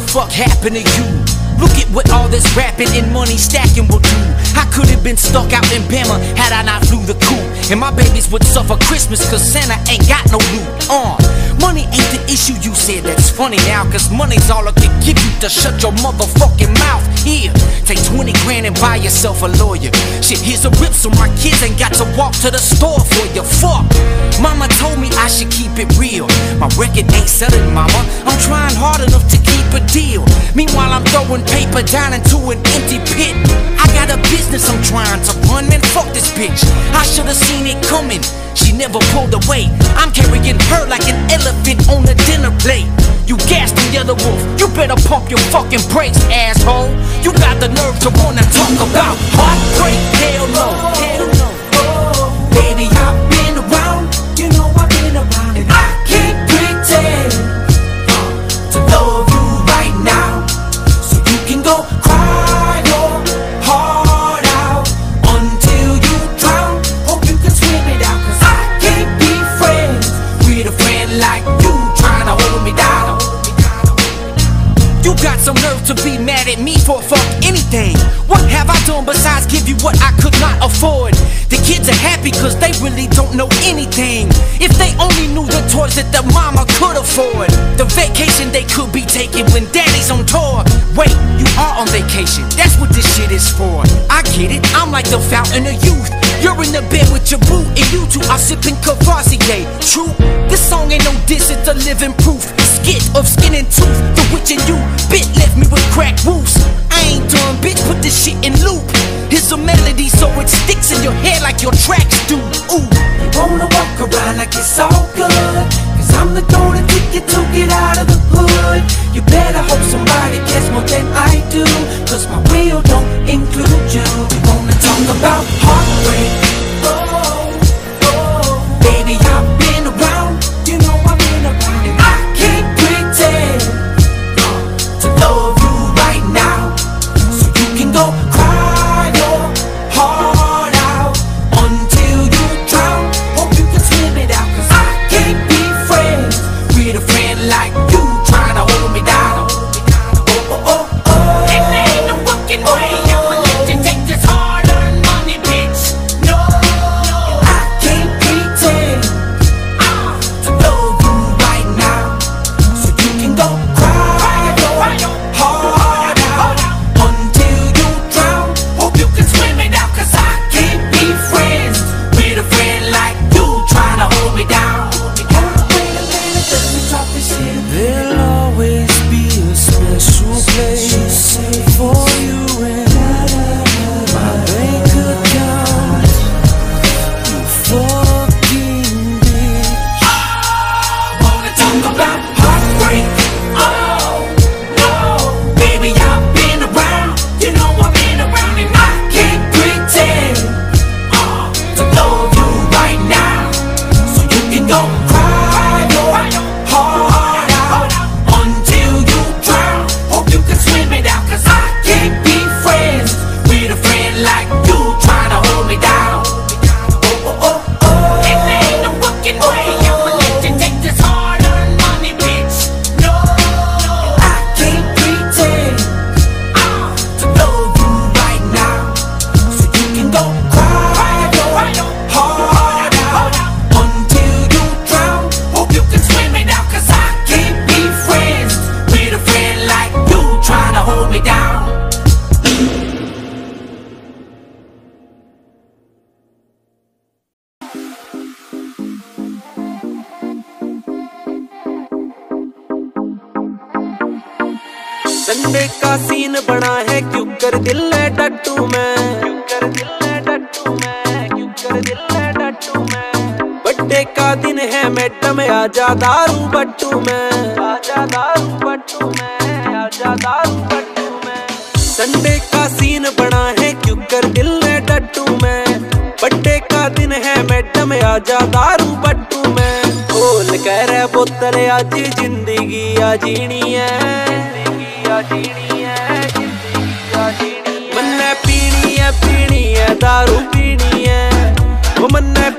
the fuck happened to you? Look at what all this rapping and money stacking will do. I could have been stuck out in Bama had I not flew the coop. And my babies would suffer Christmas cause Santa ain't got no loot. Uh, money ain't the issue, you said that's funny now. Cause money's all I can give you to shut your motherfucking mouth. Here, take 20 grand and buy yourself a lawyer. Shit, here's a rip so my kids ain't got to walk to the store for you. Fuck. Mama told me I should keep it real. My record ain't selling, mama. I'm trying hard enough to keep a deal. Meanwhile, I'm throwing paper down into an empty pit. I got a business I'm trying to run, man. Fuck this bitch. I should have seen it coming. She never pulled away. I'm carrying her like an elephant on a dinner plate. You gassed the other wolf. You better pump your fucking brakes, asshole. You got the nerve to wanna talk about like you trying to hold me down. You got some nerve to be mad at me for fuck anything. What have I done besides give you what I could not afford? The kids are happy cause they really don't know anything. If they only knew the toys that their mama could afford. The vacation they could be taking when daddy's on tour. Wait, you are on vacation. That's what this shit is for. I get it, I'm like the fountain of youth. You're in the bed with your boo, and you two are sipping Courvoisier. True, this song ain't no diss, it's a living proof. Skit of skin and tooth, the witch and you. Bit left me with cracked woofs. Sunday का scene बना है, क्यों कर दिल है डट्टू मैं? क्यों कर दिल है डट्टू मैं? क्यों कर दिल है डट्टू मैं? बर्थडे का दिन है, मैडम आजा दारू बट्टू मैं। आजा दारू बट्टू मैं, आजा दारू बट्टू मैं। संडे का सीन बना है, क्यों कर दिल है डट्टू मैं? बर्थडे का दिन है, मैडम आजा दारू बट्टू मैं। खोल कर बोतल, आज ज़िंदगी आ जीनी है। ਆ ਜੀਣੀ ਐ ਜ਼ਿੰਦਗੀ ਆ ਜੀਣੀ ਐ ਮੰਨੇ ਪੀਣੀ ਐ ਪੀਣੀ ਐ दारू ਪੀਣੀ ਐ ਉਹ ਮੰਨੇ